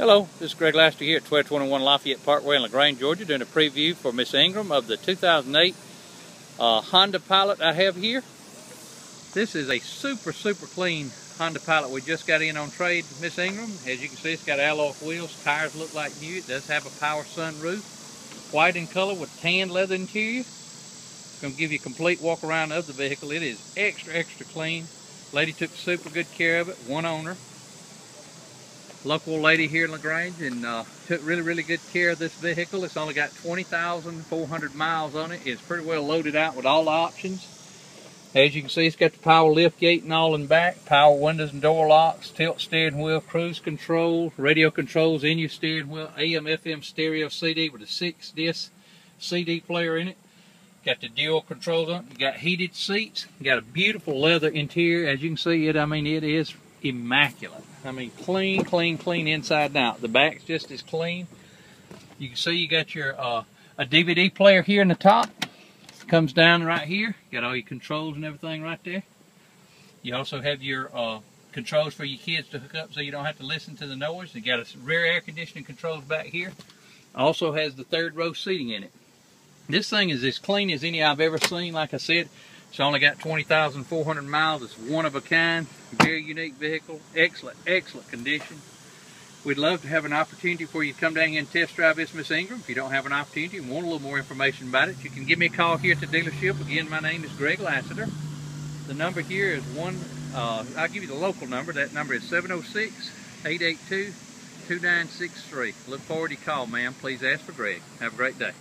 Hello, this is Greg Lassetter here at 1221 Lafayette Parkway in LaGrange, Georgia, doing a preview for Miss Ingram of the 2008 uh, Honda Pilot I have here. This is a super, super clean Honda Pilot we just got in on trade, Miss Ingram. As you can see, it's got alloy wheels, tires look like new. It does have a power sunroof, white in color with tan leather interior. Going to give you a complete walk around of the vehicle. It is extra, extra clean. Lady took super good care of it, one owner local lady here in LaGrange and uh, took really, really good care of this vehicle. It's only got 20,400 miles on it. It's pretty well loaded out with all the options. As you can see, it's got the power lift gate and all in back, power windows and door locks, tilt steering wheel, cruise control, radio controls in your steering wheel, AM, FM stereo CD with a six disc CD player in it. Got the dual controls on it. Got heated seats. Got a beautiful leather interior. As you can see it, I mean, it is immaculate. I mean, clean, clean, clean inside and out. The back's just as clean. You can see you got your uh, a DVD player here in the top. Comes down right here. Got all your controls and everything right there. You also have your uh, controls for your kids to hook up so you don't have to listen to the noise. You got a rear air conditioning controls back here. Also has the third row seating in it. This thing is as clean as any I've ever seen. Like I said, it's only got 20,400 miles. It's one of a kind, very unique vehicle, excellent, excellent condition. We'd love to have an opportunity for you to come down here and test drive this Miss Ingram. If you don't have an opportunity and want a little more information about it, you can give me a call here at the dealership. Again, my name is Greg Lassetter. The number here is one, uh, I'll give you the local number. That number is 706-882-2963. Look forward to your call, ma'am. Please ask for Greg. Have a great day.